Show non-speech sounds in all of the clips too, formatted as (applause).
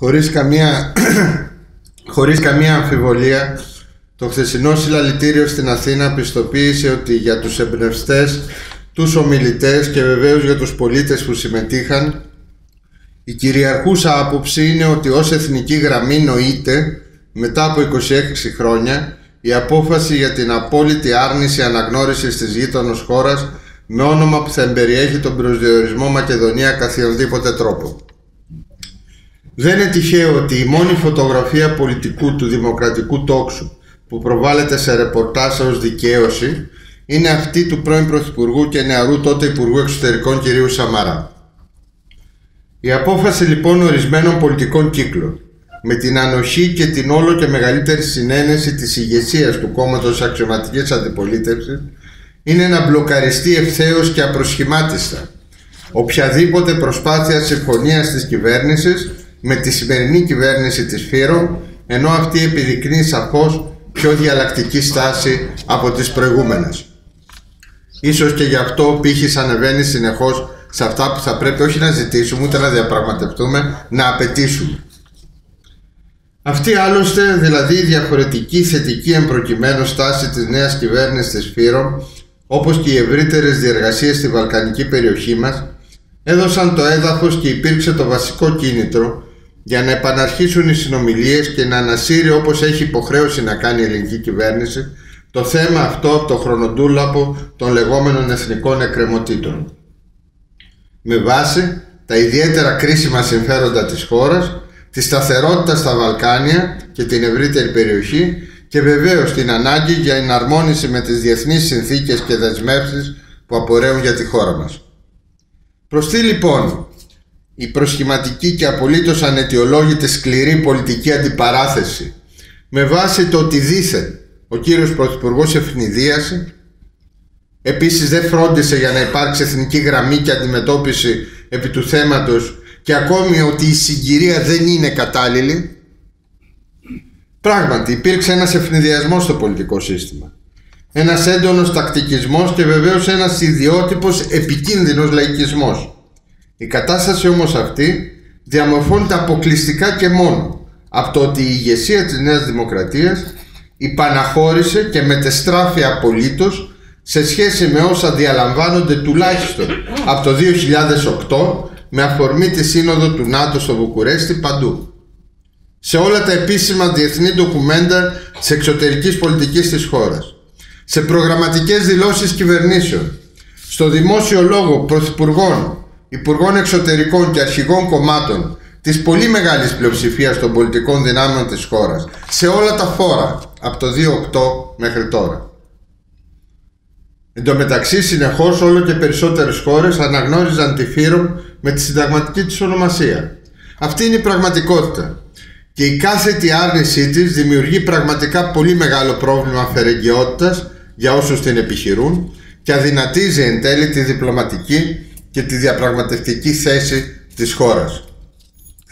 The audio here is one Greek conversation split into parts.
Χωρίς καμία, (clears throat) χωρίς καμία αμφιβολία, το χθεσινό συλλαλητήριο στην Αθήνα πιστοποίησε ότι για τους εμπνευστές, τους ομιλητές και βεβαίως για τους πολίτες που συμμετείχαν, η κυριαρχούσα άποψη είναι ότι ως εθνική γραμμή νοείται μετά από 26 χρόνια η απόφαση για την απόλυτη άρνηση αναγνώρισης της γείτονος χώρας με όνομα που θα εμπεριέχει τον προσδιορισμό Μακεδονία καθιονδήποτε τρόπο. Δεν είναι τυχαίο ότι η μόνη φωτογραφία πολιτικού του δημοκρατικού τόξου που προβάλλεται σε ρεπορτάζ ως δικαίωση είναι αυτή του πρώην Πρωθυπουργού και νεαρού τότε Υπουργού Εξωτερικών κ. Σαμαρά. Η απόφαση λοιπόν ορισμένων πολιτικών κύκλων με την ανοχή και την όλο και μεγαλύτερη συνένεση της ηγεσίας του κόμματος αξιωματικής αντιπολίτευσης είναι να μπλοκαριστεί ευθέως και απροσχημάτιστα οποιαδήποτε προσπάθεια συμφωνίας της κυβέρνησης με τη σημερινή κυβέρνηση της Φύρων ενώ αυτή επιδεικνύει σαφώς πιο διαλλακτική στάση από τις προηγούμενες. Ίσως και γι' αυτό ο πύχης ανεβαίνει συνεχώς σε αυτά που θα πρέπει όχι να ζητήσουμε ούτε να διαπραγματευτούμε, να απαιτήσουμε. Αυτή άλλωστε, δηλαδή η διαφορετική θετική εμπροκειμένου στάση της νέας κυβέρνησης της Φύρων, όπως και οι ευρύτερες διεργασίες στη Βαλκανική περιοχή μας, έδωσαν το έδαφος και υπήρξε το βασικό κίνητρο για να επαναρχίσουν οι συνομιλίες και να ανασύρει όπως έχει υποχρέωση να κάνει η ελληνική κυβέρνηση το θέμα αυτό από το χρονοτούλαπο των λεγόμενων εθνικών εκκρεμωτήτων. Με βάση τα ιδιαίτερα κρίσιμα συμφέροντα της χώρας, τη σταθερότητα στα Βαλκάνια και την ευρύτερη περιοχή και βεβαίως την ανάγκη για εναρμόνιση με τις διεθνείς συνθήκες και δεσμεύσεις που απορρέουν για τη χώρα μας. Προς τι λοιπόν η προσχηματική και απολύτως ανετιολόγητη σκληρή πολιτική αντιπαράθεση. Με βάση το ότι δήθεν ο κύριος Πρωθυπουργός ευνηδίασε επίσης δεν φρόντισε για να υπάρξει εθνική γραμμή και αντιμετώπιση επί του θέματος και ακόμη ότι η συγκυρία δεν είναι κατάλληλη πράγματι υπήρξε ένας ευνηδιασμός στο πολιτικό σύστημα. Ένας έντονος τακτικισμός και βεβαίως ένας ιδιότυπος επικίνδυνος λαϊκισμός η κατάσταση όμως αυτή διαμορφώνεται αποκλειστικά και μόνο από το ότι η ηγεσία της Νέας Δημοκρατίας υπαναχώρησε και μετεστράφει απολύτως σε σχέση με όσα διαλαμβάνονται τουλάχιστον από το 2008 με αφορμή τη σύνοδο του ΝΑΤΟ στο Βουκουρέστι παντού. Σε όλα τα επίσημα διεθνή ντοκουμέντα της εξωτερικής πολιτικής της χώρας. Σε προγραμματικές δηλώσεις κυβερνήσεων. Στο δημόσιο λόγο πρωθυπουργών υπουργών εξωτερικών και αρχηγών κομμάτων της πολύ μεγάλης πλειοψηφίας των πολιτικών δυνάμεων της χώρας σε όλα τα φόρα από το 2008 μέχρι τώρα. Εν τω μεταξύ συνεχώς όλο και περισσότερες χώρες αναγνώριζαν τη Φύρομ με τη συνταγματική της ονομασία. Αυτή είναι η πραγματικότητα και η κάθετη άρνησή της δημιουργεί πραγματικά πολύ μεγάλο πρόβλημα αφαιρεγγιότητας για όσους την επιχειρούν και αδυνατίζει εν τέλει τη διπλωματική και τη διαπραγματευτική θέση της χώρας.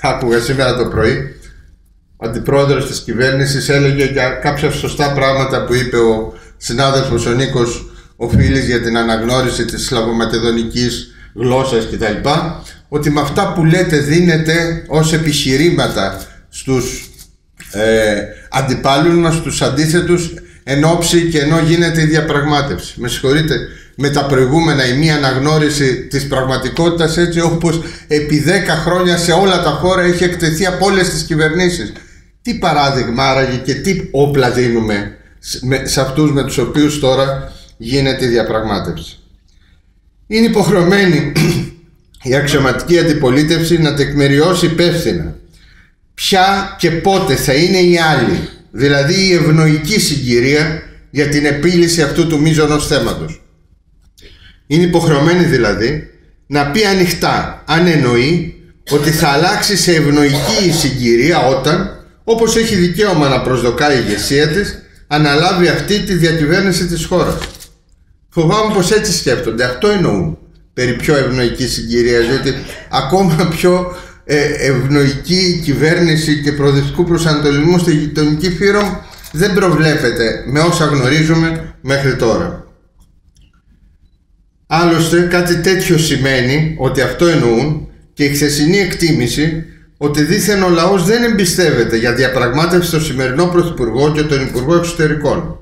Άκουγα σήμερα το πρωί ο αντιπρόεδρος της κυβέρνησης έλεγε για κάποια σωστά πράγματα που είπε ο συνάδελφος ο Νίκος ο Φίλης για την αναγνώριση της σλαβομακεδονικής γλώσσας κτλ. Ότι με αυτά που λέτε δίνετε ως επιχειρήματα στους ε, αντιπάλους μας, στους αντίθετους εν ώψη και ενώ γίνεται η διαπραγμάτευση. Με συγχωρείτε, με τα προηγούμενα η μία αναγνώριση της πραγματικότητας έτσι όπως επί 10 χρόνια σε όλα τα χώρα έχει εκτεθεί από όλες τις κυβερνήσεις. Τι παράδειγμα άραγε και τι όπλα δίνουμε σε αυτούς με τους οποίους τώρα γίνεται η διαπραγμάτευση. Είναι υποχρεωμένη η αξιωματική αντιπολίτευση να τεκμηριώσει υπεύθυνα ποια και πότε θα είναι η άλλη, δηλαδή η ευνοϊκή συγκυρία για την επίλυση αυτού του μείζωνος θέματος. Είναι υποχρεωμένη δηλαδή να πει ανοιχτά αν εννοεί ότι θα αλλάξει σε ευνοϊκή η συγκυρία όταν, όπως έχει δικαίωμα να προσδοκάει η ηγεσία της, αναλάβει αυτή τη διακυβέρνηση της χώρας. Φοβάμαι πως έτσι σκέφτονται. Αυτό εννοούν περί πιο ευνοϊκής συγκυρίας, διότι ακόμα πιο ε, ευνοϊκή κυβέρνηση και προοδευτικού προσανατολισμού στη γειτονική φύρο δεν προβλέπεται με όσα γνωρίζουμε μέχρι τώρα. Άλλωστε κάτι τέτοιο σημαίνει ότι αυτό εννοούν και η χθεσινή εκτίμηση ότι δήθεν ο λαός δεν εμπιστεύεται για διαπραγμάτευση στο σημερινό Πρωθυπουργό και τον Υπουργό Εξωτερικών.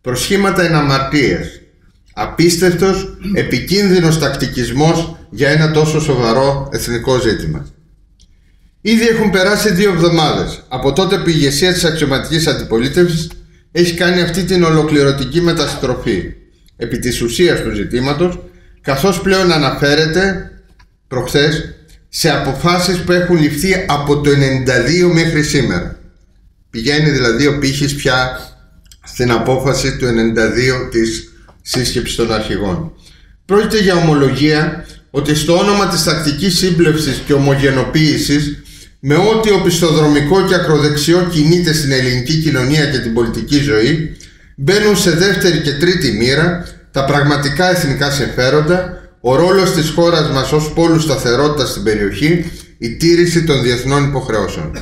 Προσχήματα εν αμαρτίες. Απίστευτος, επικίνδυνος τακτικισμός για ένα τόσο σοβαρό εθνικό ζήτημα. Ήδη έχουν περάσει δύο εβδομάδες από τότε που η ηγεσία της αξιωματικής αντιπολίτευσης έχει κάνει αυτή την ολοκληρωτική μεταστροφή επί της ουσίας του ζητήματος καθώς πλέον αναφέρεται προχθές σε αποφάσεις που έχουν ληφθεί από το 92 μέχρι σήμερα. Πηγαίνει δηλαδή ο πύχης πια στην απόφαση του 92 της σύσκεψης των αρχηγών. Πρόκειται για ομολογία ότι στο όνομα της τακτικής σύμπλευσης και ομογενοποίησης με ό,τι οπισθοδρομικό και ακροδεξιό κινείται στην ελληνική κοινωνία και την πολιτική ζωή μπαίνουν σε δεύτερη και τρίτη μοίρα τα πραγματικά εθνικά συμφέροντα ο ρόλος της χώρας μας ως πόλου σταθερότητας στην περιοχή, η τήρηση των διεθνών υποχρεώσεων.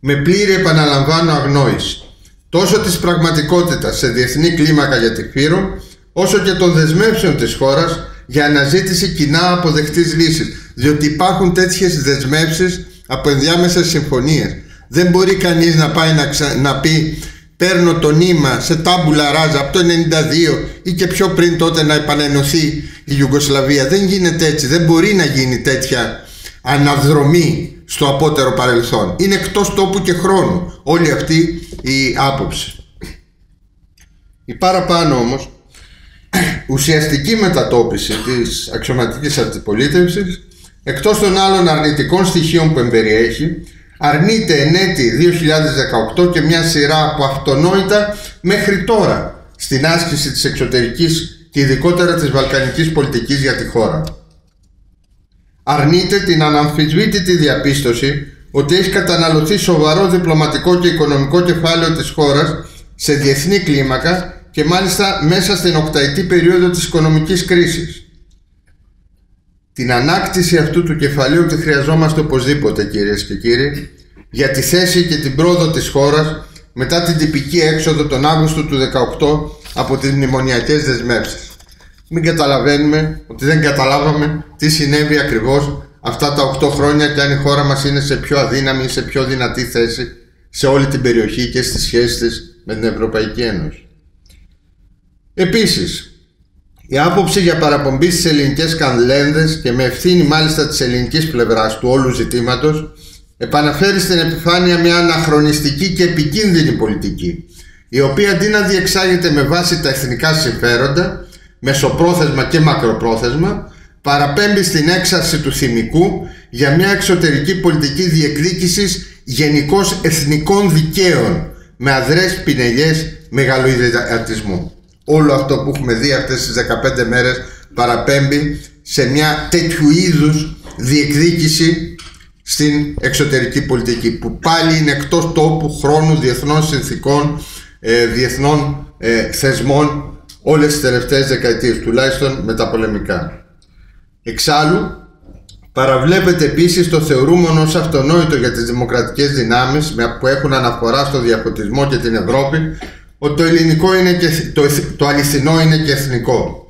Με πλήρη επαναλαμβάνω αγνόηση τόσο της πραγματικότητας σε διεθνή κλίμακα για τη Φύρο, όσο και των δεσμεύσεων της χώρας για αναζήτηση κοινά αποδεκτής λύσης, διότι υπάρχουν τέτοιες δεσμεύσεις από ενδιάμεσες συμφωνίες. Δεν μπορεί κανείς να πάει να, να πει παίρνω το νήμα σε τάμπουλα ράζα από το 92 ή και πιο πριν τότε να επανενωθεί η Ιουγκοσλαβία. Δεν γίνεται έτσι, δεν μπορεί να γίνει τέτοια αναδρομή στο απότερο παρελθόν. Είναι εκτός τόπου και χρόνου όλη αυτή η άποψη. Η παραπάνω όμως (clears throat) ουσιαστική μετατόπιση της αξιωματικής αντιπολίτευσης εκτός των άλλων αρνητικών στοιχείων που εμπεριέχει αρνείται εν έτη 2018 και μια σειρά από αυτονόητα μέχρι τώρα στην άσκηση της εξωτερικής και ειδικότερα της βαλκανικής πολιτικής για τη χώρα. Αρνείται την αναμφισβήτητη διαπίστωση ότι έχει καταναλωθεί σοβαρό διπλωματικό και οικονομικό κεφάλαιο της χώρας σε διεθνή κλίμακα και μάλιστα μέσα στην οκταετή περίοδο της οικονομικής κρίσης. Την ανάκτηση αυτού του κεφαλαίου τη χρειαζόμαστε οπωσδήποτε κυρίες και κύριοι για τη θέση και την πρόοδο της χώρας μετά την τυπική έξοδο τον Αύγουστο του 2018 από τις μνημονιακές δεσμεύσεις. Μην καταλαβαίνουμε ότι δεν καταλάβαμε τι συνέβη ακριβώς αυτά τα 8 χρόνια και αν η χώρα μας είναι σε πιο αδύναμη ή σε πιο δυνατή θέση σε όλη την περιοχή και στις σχέσεις της με την Ευρωπαϊκή Ένωση. Επίσης, η άποψη για παραπομπή στις ελληνικές κανλένδες και με ευθύνη μάλιστα της ελληνικής πλευράς του όλου ζητήματος επαναφέρει στην επιφάνεια μια αναχρονιστική και επικίνδυνη πολιτική η οποία αντί να διεξάγεται με βάση τα εθνικά συμφέροντα μεσοπρόθεσμα και μακροπρόθεσμα παραπέμπει στην έξαρση του θυμικού για μια εξωτερική πολιτική διεκδίκησης γενικώς εθνικών δικαίων με αδρές πινελιές μεγαλοειδεατισμού όλο αυτό που έχουμε δει αυτές τις 15 μέρες παραπέμπει σε μια τέτοιου είδους διεκδίκηση στην εξωτερική πολιτική που πάλι είναι εκτός τόπου, χρόνου, διεθνών συνθήκων, ε, διεθνών ε, θεσμών όλες τις τελευταίες δεκαετίες τουλάχιστον με τα πολεμικά. Εξάλλου παραβλέπεται επίσης το θεωρούμενο ως αυτονόητο για τις δημοκρατικές δυνάμεις που έχουν αναφορά στο διαφωτισμό και την Ευρώπη ότι το ελληνικό είναι και το, το αληθινό είναι και εθνικό.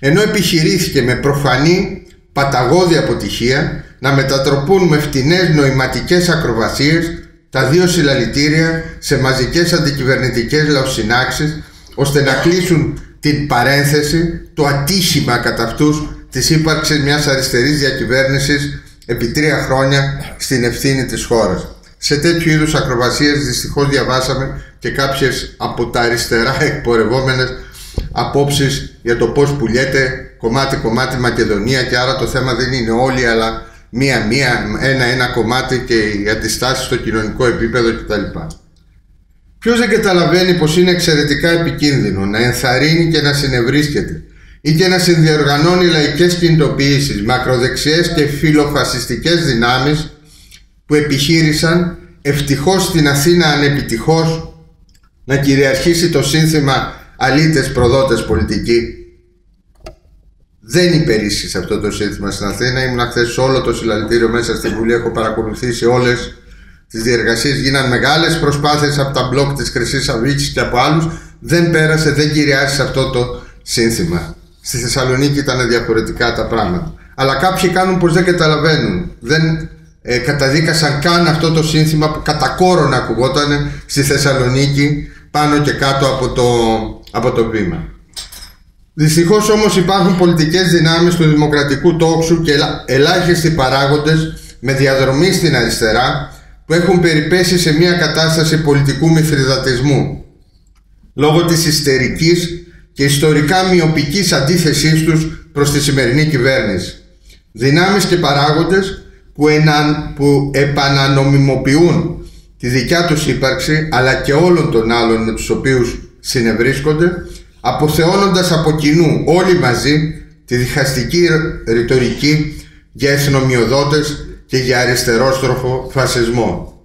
Ενώ επιχειρήθηκε με προφανή παταγώδη αποτυχία να μετατροπούν με φτηνές νοηματικές ακροβασίες τα δύο συλλαλητήρια σε μαζικές αντικυβερνητικές λαοσυνάξεις ώστε να κλείσουν την παρένθεση, το ατύχημα κατά αυτούς της ύπαρξης μιας αριστερής διακυβέρνησης επί τρία χρόνια στην ευθύνη της χώρας. Σε τέτοιου είδους ακροβασίες δυστυχώς διαβάσαμε και κάποιες από τα αριστερά εκπορευόμενες απόψεις για το πώς πουλιέται κομμάτι-κομμάτι Μακεδονία και άρα το θέμα δεν είναι όλοι αλλά μία-μία, ένα-ένα κομμάτι και οι αντιστάσεις στο κοινωνικό επίπεδο κτλ. Ποιος δεν καταλαβαίνει πως είναι εξαιρετικά επικίνδυνο να ενθαρρύνει και να συνευρίσκεται ή και να συνδιοργανώνει λαϊκές κινητοποιήσεις, μακροδεξιές και φιλοφασιστικές δυνάμεις που επιχείρησαν ευτυχώς στην Αθήνα ανεπιτυχώς να κυριαρχήσει το σύνθημα αλήτες προδότες πολιτική. Δεν υπερίσχυσε αυτό το σύνθημα στην Αθήνα. Ήμουν χθες σε όλο το συλλαλητήριο μέσα στη Βουλή. Έχω παρακολουθήσει όλες τις διεργασίες. Γίναν μεγάλες προσπάθειες από τα μπλοκ της Χρυσής Αυγής και από άλλους. Δεν πέρασε, δεν κυριάρχησε αυτό το σύνθημα. Στη Θεσσαλονίκη ήταν διαφορετικά τα πράγματα. Αλλά κάποιοι κάνουν πως δεν καταλαβαίνουν. Δεν ε, καταδίκασαν καν αυτό το σύνθημα που κατά κόρον ακουγόταν στη Θεσσαλονίκη πάνω και κάτω από το, από το βήμα. Δυστυχώς όμως υπάρχουν πολιτικές δυνάμεις του δημοκρατικού τόξου και ελάχιστοι παράγοντες με διαδρομή στην αριστερά που έχουν περιπέσει σε μια κατάσταση πολιτικού μυθριδατισμού λόγω της ιστερικής και ιστορικά μειοπικής αντίθεσής τους προς τη σημερινή κυβέρνηση. Δυνάμεις και παράγοντες που, ενα, που επανανομιμοποιούν τη δικιά τους ύπαρξη αλλά και όλων των άλλων με τους οποίους συνευρίσκονται αποθεώνοντας από κοινού όλοι μαζί τη διχαστική ρητορική για εθνομιοδότες και για αριστερόστροφο φασισμό.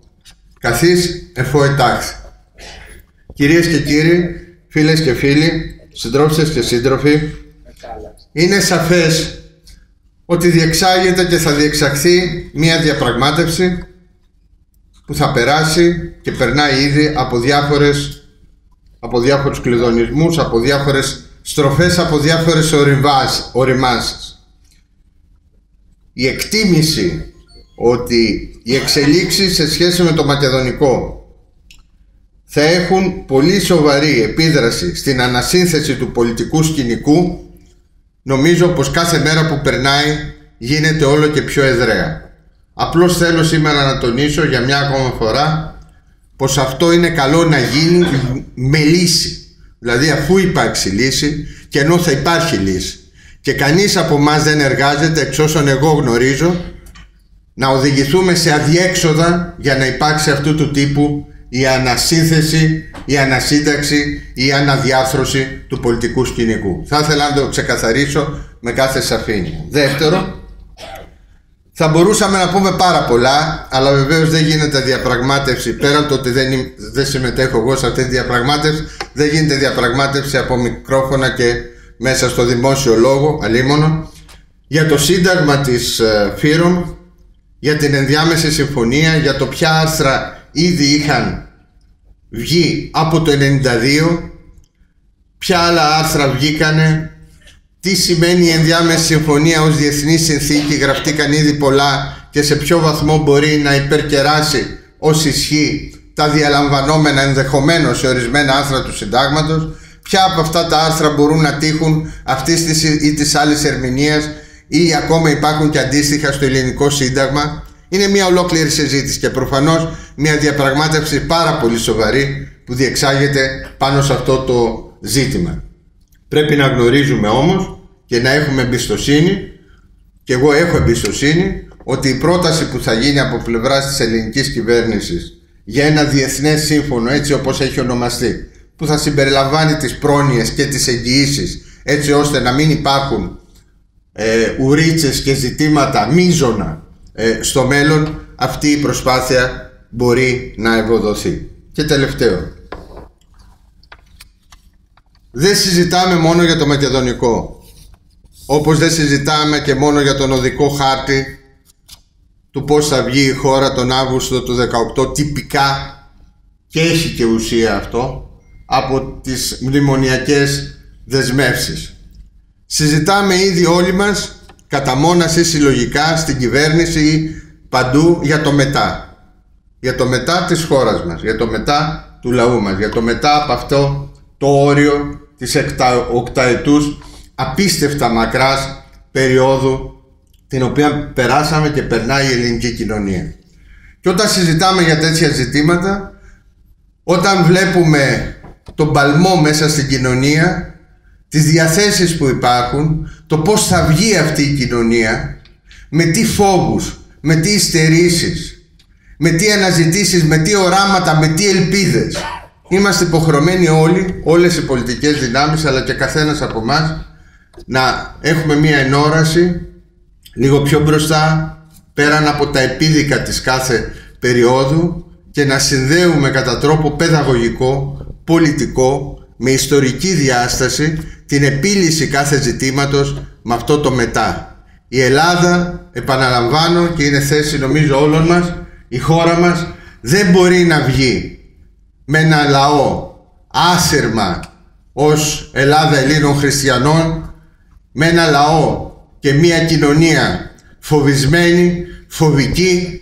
Καθής εφό ετάξει. Κυρίες και κύριοι, φίλες και φίλοι, συντρόφισσες και σύντροφοι, είναι σαφές ότι διεξάγεται και θα διεξαχθεί μία διαπραγμάτευση που θα περάσει και περνάει ήδη από διάφορες από διάφορους κλειδονισμούς, από διάφορες στροφές, από διάφορες οριμάσεις. Η εκτίμηση ότι οι εξελίξεις σε σχέση με το μακεδονικό θα έχουν πολύ σοβαρή επίδραση στην ανασύνθεση του πολιτικού σκηνικού νομίζω πως κάθε μέρα που περνάει γίνεται όλο και πιο εδραία. Απλώς θέλω σήμερα να τονίσω για μια ακόμα φορά πως αυτό είναι καλό να γίνει με λύση. Δηλαδή αφού υπάρξει λύση και ενώ θα υπάρχει λύση και κανείς από εμάς δεν εργάζεται εξ όσων εγώ γνωρίζω να οδηγηθούμε σε αδιέξοδα για να υπάρξει αυτού του τύπου η ανασύνθεση, η ανασύνταξη, η αναδιάρθρωση του πολιτικού σκηνικού. Θα ήθελα να το ξεκαθαρίσω με κάθε σαφήνεια. Δεύτερο, θα μπορούσαμε να πούμε πάρα πολλά, αλλά βεβαίως δεν γίνεται διαπραγμάτευση πέραν το ότι δεν, δεν συμμετέχω εγώ σε αυτή τη διαπραγμάτευση. Δεν γίνεται διαπραγμάτευση από μικρόφωνα και μέσα στο δημόσιο λόγο, αλίμονο, για το σύνταγμα της ε, ΦΥΡΟΜ, για την ενδιάμεση συμφωνία, για το ποια άρθρα ήδη είχαν βγει από το 92, ποια άλλα άρθρα βγήκανε, τι σημαίνει η ενδιάμεση συμφωνία ως διεθνή συνθήκη, γραφτήκαν ήδη πολλά και σε ποιο βαθμό μπορεί να υπερκεράσει ως ισχύ τα διαλαμβανόμενα ενδεχομένως σε ορισμένα άρθρα του συντάγματος, ποια από αυτά τα άρθρα μπορούν να τύχουν αυτής ή της άλλης ερμηνείας ή ακόμα υπάρχουν και αντίστοιχα στο ελληνικό σύνταγμα. Είναι μια ολόκληρη συζήτηση και προφανώς μια διαπραγμάτευση πάρα πολύ σοβαρή που διεξάγεται πάνω σε αυτό το ζήτημα. Πρέπει να γνωρίζουμε όμως και να έχουμε εμπιστοσύνη και εγώ έχω εμπιστοσύνη ότι η πρόταση που θα γίνει από πλευράς της ελληνικής κυβέρνησης για ένα διεθνές σύμφωνο έτσι όπως έχει ονομαστεί που θα συμπεριλαμβάνει τις πρόνοιες και τις εγγυήσεις έτσι ώστε να μην υπάρχουν ε, ουρίτσες και ζητήματα μίζωνα ε, στο μέλλον αυτή η προσπάθεια μπορεί να ευοδοθεί. Και τελευταίο, δεν συζητάμε μόνο για το μακεδονικό όπως δεν συζητάμε και μόνο για τον οδικό χάρτη του πώς θα βγει η χώρα τον Αύγουστο του 18 τυπικά και έχει και ουσία αυτό από τις μνημονιακές δεσμεύσεις. Συζητάμε ήδη όλοι μας κατά μόνας ή συλλογικά στην κυβέρνηση ή παντού για το μετά. Για το μετά της χώρας μας, για το μετά του λαού μας, για το μετά από αυτό το όριο της οκταετούς απίστευτα μακράς περίοδου την οποία περάσαμε και περνάει η ελληνική κοινωνία. Και όταν συζητάμε για τέτοια ζητήματα, όταν βλέπουμε τον παλμό μέσα στην κοινωνία, τις διαθέσεις που υπάρχουν, το πώς θα βγει αυτή η κοινωνία, με τι φόβους, με τι υστερήσεις, με τι αναζητήσεις, με τι οράματα, με τι ελπίδες. Είμαστε υποχρεωμένοι όλοι, όλες οι πολιτικές δυνάμεις, αλλά και καθένας από εμάς να έχουμε μία ενόραση λίγο πιο μπροστά, πέραν από τα επίδικα της κάθε περίοδου και να συνδέουμε κατά τρόπο παιδαγωγικό, πολιτικό, με ιστορική διάσταση την επίλυση κάθε ζητήματος με αυτό το μετά. Η Ελλάδα, επαναλαμβάνω και είναι θέση νομίζω όλων μας, η χώρα μας δεν μπορεί να βγει με ένα λαό άσυρμα ως Ελλάδα Ελλήνων Χριστιανών με ένα λαό και μια κοινωνία φοβισμένη, φοβική,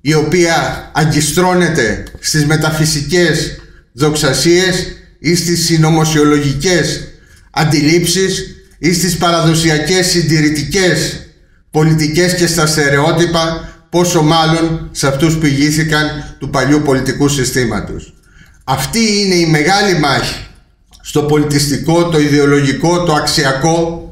η οποία αγκιστρώνεται στις μεταφυσικές δοξασίες ή στις συνωμοσιολογικές αντιλήψεις ή στις παραδοσιακές συντηρητικές πολιτικές και στα στερεότυπα πόσο μάλλον σε αυτούς που ηγήθηκαν του παλιού πολιτικού συστήματος. Αυτή είναι η μεγάλη μάχη στο πολιτιστικό, το ιδεολογικό, το αξιακό,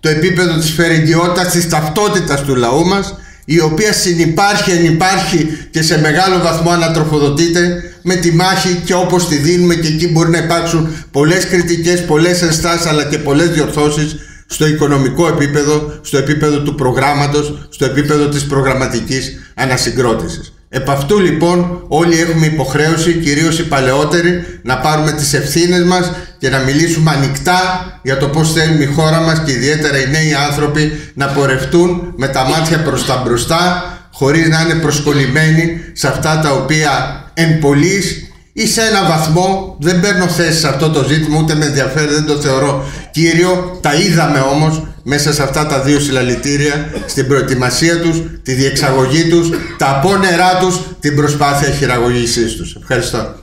το επίπεδο της φερεγγιότητας, της ταυτότητας του λαού μας, η οποία συνυπάρχει, ενυπάρχει και σε μεγάλο βαθμό ανατροφοδοτείται με τη μάχη και όπως τη δίνουμε και εκεί μπορεί να υπάρξουν πολλές κριτικές, πολλές ενστάσεις αλλά και πολλές διορθώσεις στο οικονομικό επίπεδο, στο επίπεδο του προγράμματος, στο επίπεδο της προγραμματικής ανασυγκρότησης. Επ' αυτού λοιπόν όλοι έχουμε υποχρέωση, κυρίως οι παλαιότεροι, να πάρουμε τις ευθύνες μας και να μιλήσουμε ανοιχτά για το πώς θέλουμε η χώρα μας και ιδιαίτερα οι νέοι άνθρωποι να πορευτούν με τα μάτια προς τα μπροστά χωρίς να είναι προσκολλημένοι σε αυτά τα οποία εν πολλής ή σε ένα βαθμό δεν παίρνω θέση σε αυτό το ζήτημα ούτε με ενδιαφέρει δεν το θεωρώ κύριο. Τα είδαμε όμως μέσα σε αυτά τα δύο συλλαλητήρια στην προετοιμασία τους, τη διεξαγωγή τους, τα απόνερά τους, την προσπάθεια χειραγωγήσής τους. Ευχαριστώ.